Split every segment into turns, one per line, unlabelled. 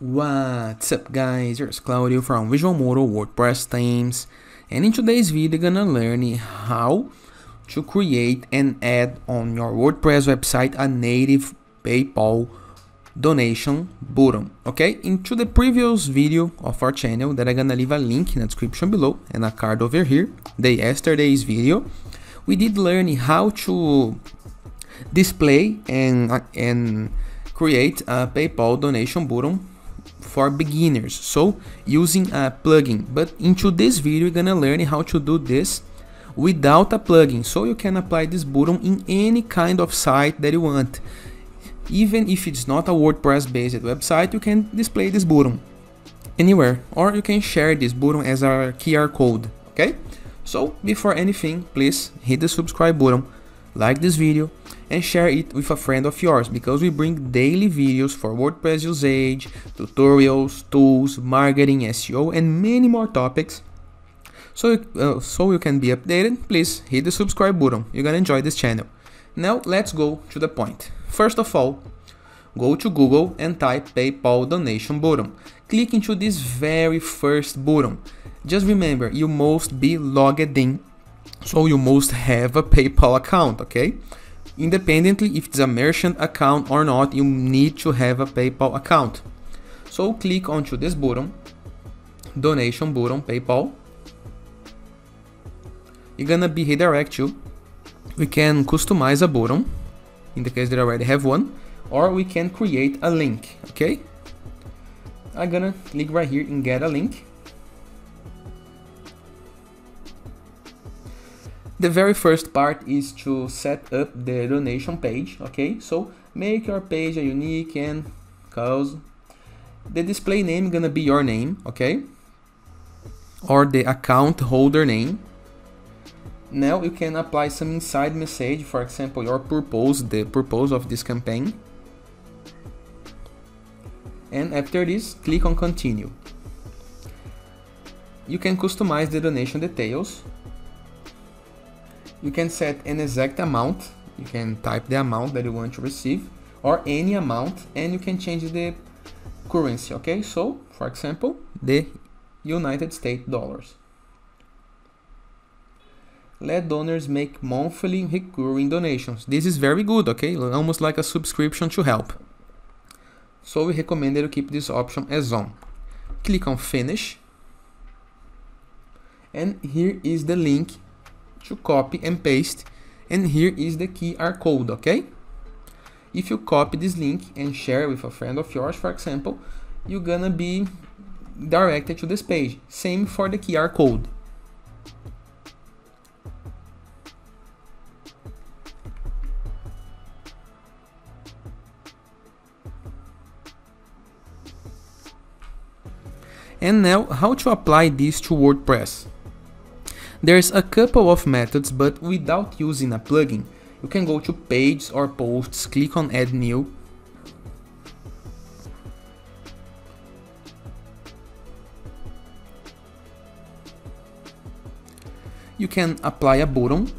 What's up guys, here's Claudio from Visual Visualmodo WordPress themes. And in today's video gonna learn how to create and add on your WordPress website a native PayPal donation button okay? Into the previous video of our channel that I'm gonna leave a link in the description below and a card over here the yesterday's video we did learn how to display and and create a PayPal donation button for beginners. So using a plugin. But into this video you're gonna learn how to do this without a plugin. So you can apply this button in any kind of site that you want. Even if it's not a WordPress based website you can display this button anywhere or you can share this button as a QR code okay? So before anything please hit the subscribe button like this video and share it with a friend of yours because we bring daily videos for WordPress usage, tutorials, tools, marketing, SEO and many more topics. So, uh, so you can be updated, please hit the subscribe button. You're gonna enjoy this channel. Now let's go to the point. First of all, go to Google and type PayPal donation button. Click into this very first button. Just remember, you must be logged in, so you must have a PayPal account, okay? Independently if it's a merchant account or not, you need to have a PayPal account. So click onto this button, donation button, PayPal. You're gonna be redirect you. We can customize a button, in the case that I already have one, or we can create a link, okay? I'm gonna click right here and get a link. The very first part is to set up the donation page, okay? So make your page a unique and cause the display name gonna be your name, okay? Or the account holder name. Now you can apply some inside message, for example, your purpose, the purpose of this campaign. And after this, click on continue. You can customize the donation details you can set an exact amount. You can type the amount that you want to receive or any amount and you can change the currency okay? So for example the United States dollars. Let donors make monthly recurring donations. This is very good okay? Almost like a subscription to help. So we recommend that you keep this option as on. Click on finish. And here is the link to copy and paste and here is the QR code okay if you copy this link and share with a friend of yours for example you're gonna be directed to this page. Same for the QR code. And now, how to apply this to WordPress? There's a couple of methods, but without using a plugin, you can go to Pages or Posts, click on Add New, you can apply a button.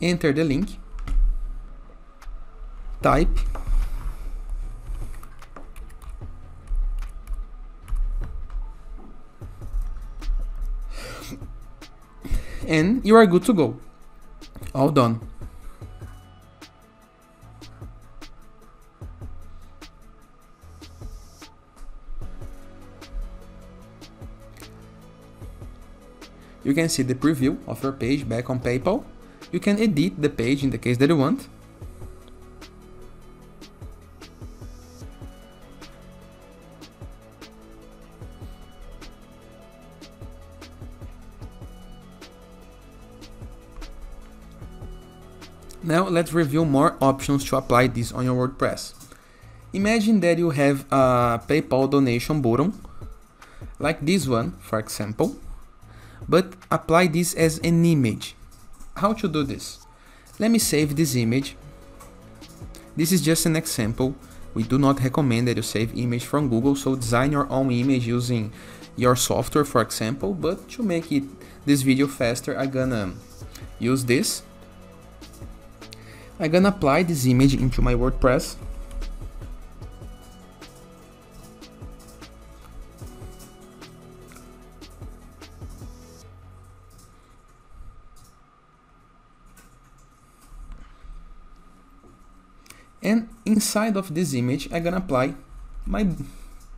Enter the link type and you are good to go all done you can see the preview of your page back on PayPal. You can edit the page in the case that you want. Now let's review more options to apply this on your WordPress. Imagine that you have a PayPal donation button, like this one, for example, but apply this as an image. How to do this? Let me save this image. This is just an example. We do not recommend that you save image from Google, so design your own image using your software for example but to make it this video faster I'm gonna use this I'm gonna apply this image into my WordPress. And inside of this image I'm gonna apply my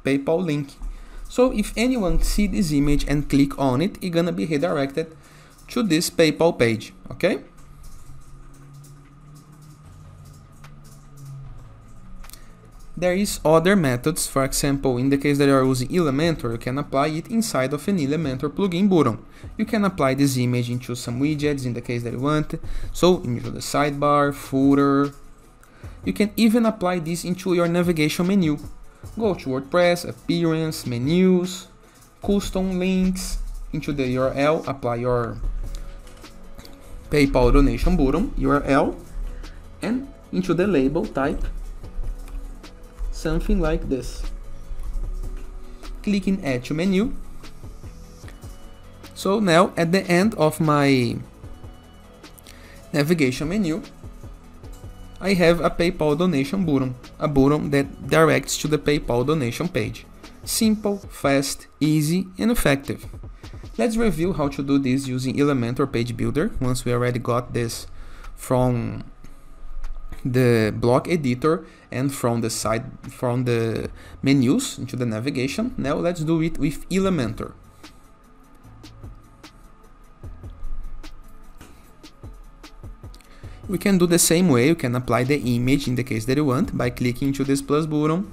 PayPal link. So if anyone see this image and click on it it's gonna be redirected to this PayPal page okay There is other methods, for example, in the case that you are using Elementor, you can apply it inside of an Elementor plugin button. You can apply this image into some widgets in the case that you want, so into the sidebar, footer, you can even apply this into your navigation menu. Go to WordPress, Appearance, Menus, Custom Links, into the URL, apply your PayPal donation button URL, and into the label type something like this. Clicking Add to Menu. So now at the end of my navigation menu, I have a PayPal donation button, a button that directs to the PayPal donation page. Simple, fast, easy and effective. Let's review how to do this using Elementor Page Builder once we already got this from the block editor and from the side from the menus into the navigation. Now let's do it with Elementor. We can do the same way, you can apply the image in the case that you want by clicking to this plus button.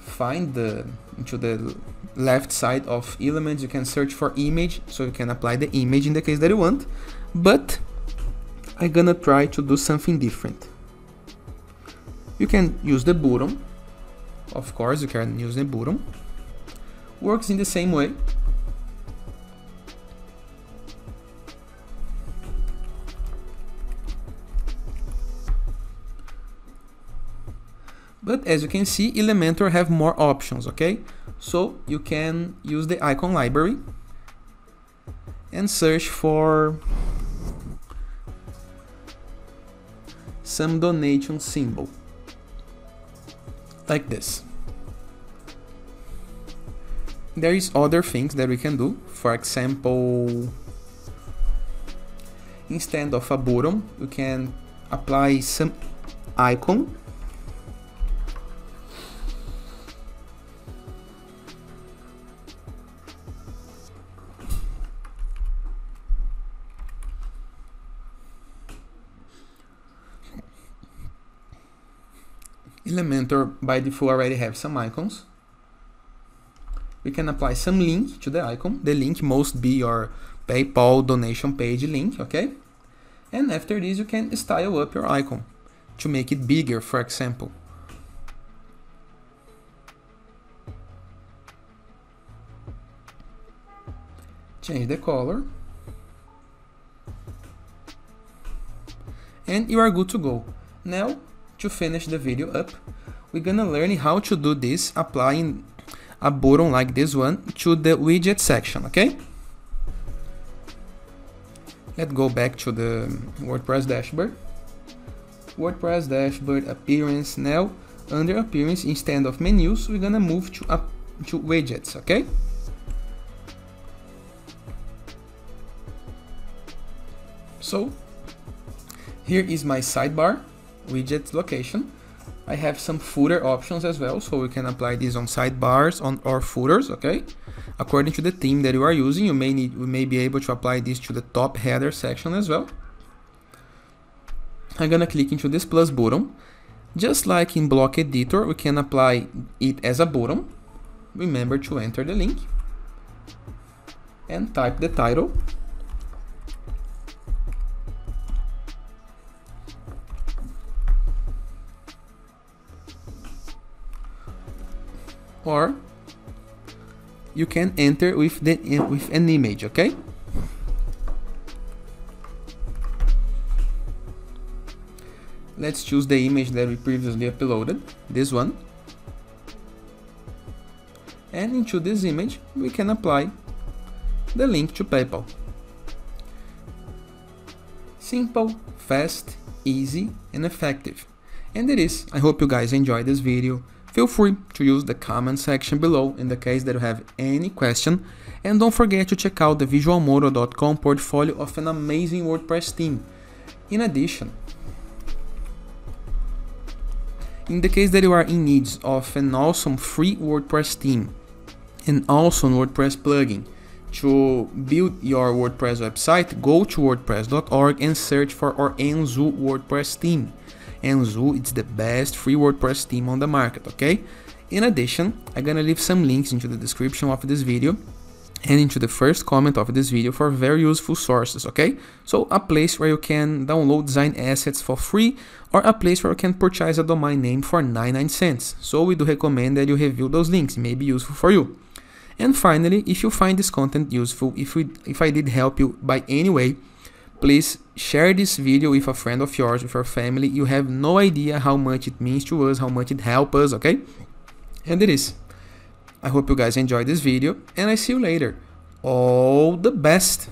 Find the into the left side of elements, you can search for image, so you can apply the image in the case that you want. But I'm gonna try to do something different. You can use the button, of course you can use the button. Works in the same way, But as you can see, Elementor have more options, okay? So you can use the icon library and search for some donation symbol like this. There is other things that we can do. For example, instead of a button, you can apply some icon Elementor by default already have some icons. We can apply some link to the icon. The link must be your PayPal donation page link, okay? And after this, you can style up your icon to make it bigger, for example. Change the color. And you are good to go. Now, to finish the video up, we're gonna learn how to do this applying a button like this one to the widget section, okay? Let's go back to the WordPress dashboard. WordPress dashboard appearance now under appearance instead of menus we're gonna move to up to widgets okay so here is my sidebar widget location. I have some footer options as well, so we can apply these on sidebars on or footers, okay? According to the theme that you are using, you may need we may be able to apply this to the top header section as well. I'm gonna click into this plus button. Just like in block editor, we can apply it as a button. Remember to enter the link and type the title or you can enter with the with an image okay let's choose the image that we previously uploaded this one and into this image we can apply the link to PayPal. Simple, fast, easy and effective. And it is. I hope you guys enjoyed this video. Feel free to use the comment section below in the case that you have any question. And don't forget to check out the visualmodo.com portfolio of an amazing WordPress theme. In addition, in the case that you are in need of an awesome free WordPress theme, an awesome WordPress plugin to build your WordPress website, go to wordpress.org and search for our Enzu WordPress theme. Enzu is the best free WordPress theme on the market, okay? In addition, I'm gonna leave some links into the description of this video and into the first comment of this video for very useful sources, okay? So a place where you can download design assets for free or a place where you can purchase a domain name for 99 cents. So we do recommend that you review those links, it may be useful for you. And finally, if you find this content useful, if, we, if I did help you by any way, please share this video with a friend of yours, with your family. You have no idea how much it means to us, how much it helps us, okay? And it is. I hope you guys enjoyed this video and I see you later. All the best!